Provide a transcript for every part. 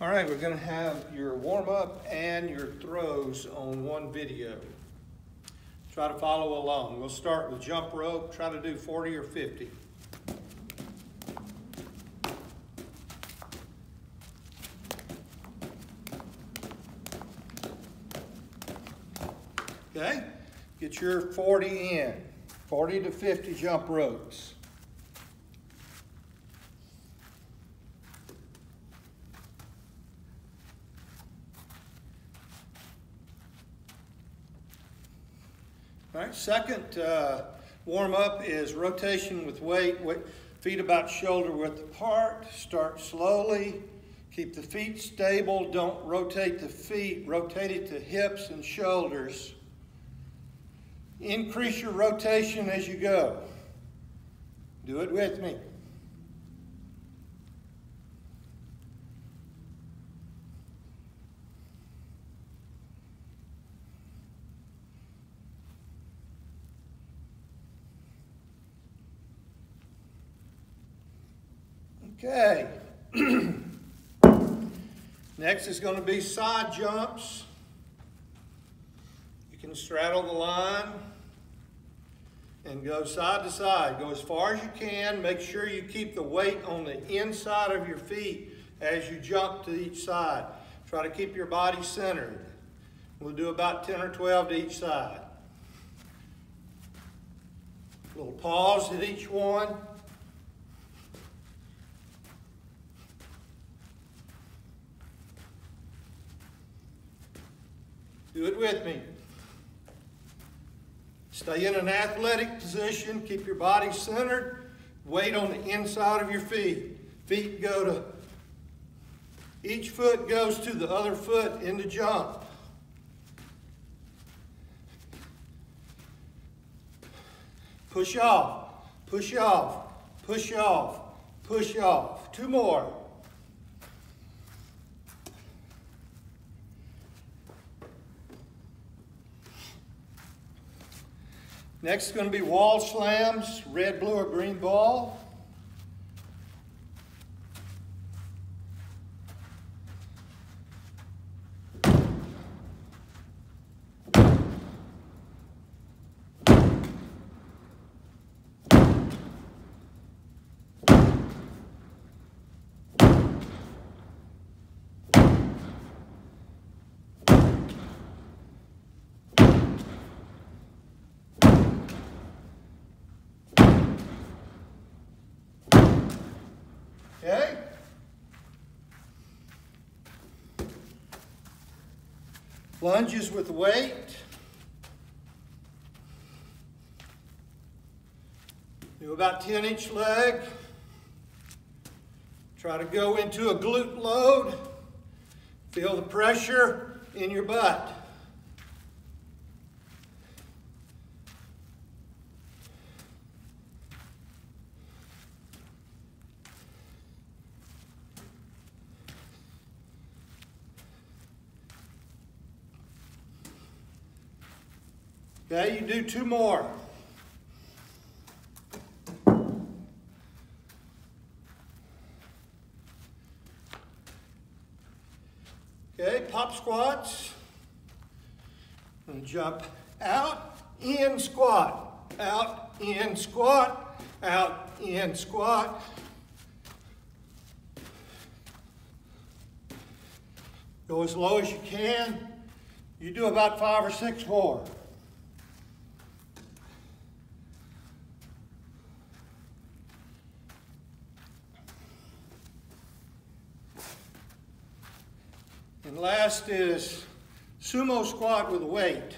All right, we're gonna have your warm-up and your throws on one video. Try to follow along. We'll start with jump rope, try to do 40 or 50. Okay, get your 40 in, 40 to 50 jump ropes. All right, second uh, warm up is rotation with weight. weight. Feet about shoulder width apart. Start slowly. Keep the feet stable. Don't rotate the feet. Rotate it to hips and shoulders. Increase your rotation as you go. Do it with me. Okay. Next is going to be side jumps. You can straddle the line and go side to side. Go as far as you can. Make sure you keep the weight on the inside of your feet as you jump to each side. Try to keep your body centered. We'll do about 10 or 12 to each side. A little pause at each one. It with me. Stay in an athletic position. Keep your body centered. Weight on the inside of your feet. Feet go to, each foot goes to the other foot in the jump. Push off, push off, push off, push off. Two more. Next is going to be wall slams, red, blue, or green ball. Okay? Lunges with weight. Do about 10 inch leg. Try to go into a glute load. Feel the pressure in your butt. Okay, you do two more. Okay, pop squats. And jump out, in, squat. Out, in, squat. Out, in, squat. Go as low as you can. You do about five or six more. And last is sumo squat with weight.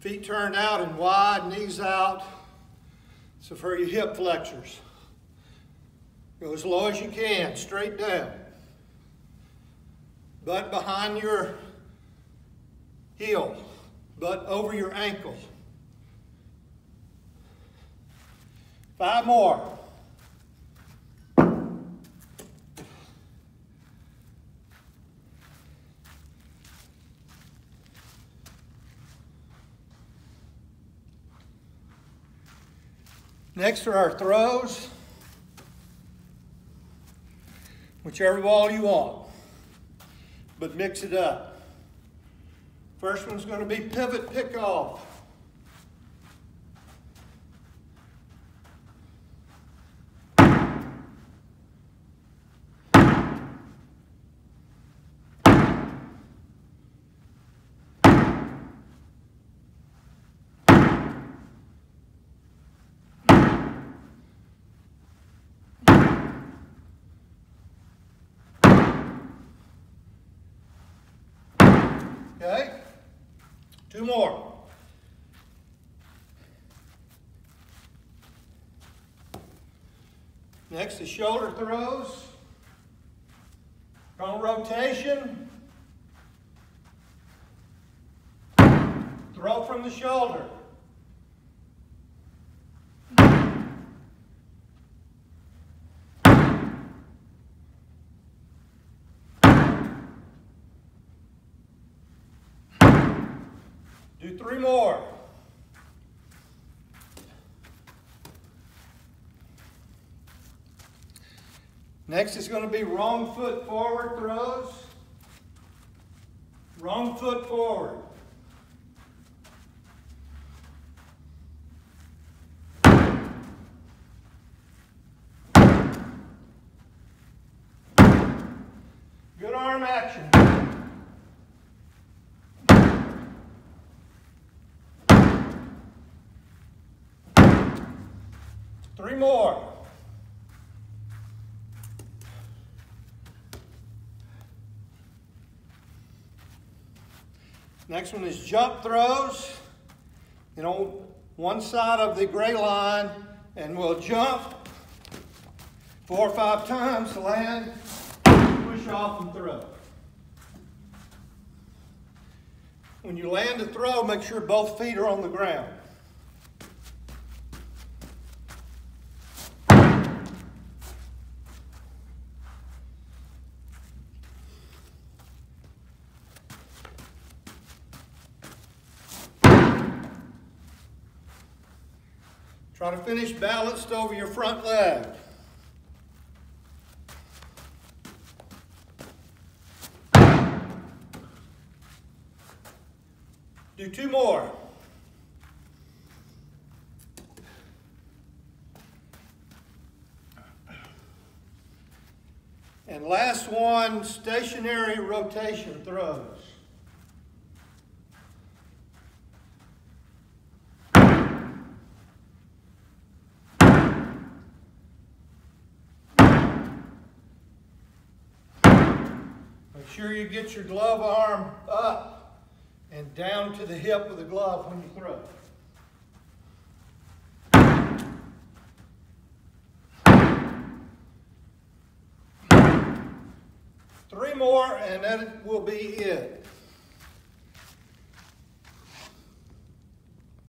Feet turned out and wide, knees out. So for your hip flexors. Go as low as you can, straight down. Butt behind your heel, butt over your ankle. Five more. Next are our throws. Whichever ball you want. but mix it up. First one's going to be pivot pick Okay? Two more. Next is shoulder throws. Front rotation. Throw from the shoulder. Three more. Next is going to be wrong foot forward throws. Wrong foot forward. Three more. Next one is jump throws. You know, one side of the gray line, and we'll jump four or five times, to land, push off and throw. When you land a throw, make sure both feet are on the ground. Try to finish balanced over your front leg. Do two more. And last one, stationary rotation throws. Sure you get your glove arm up and down to the hip of the glove when you throw. Three more and that will be it.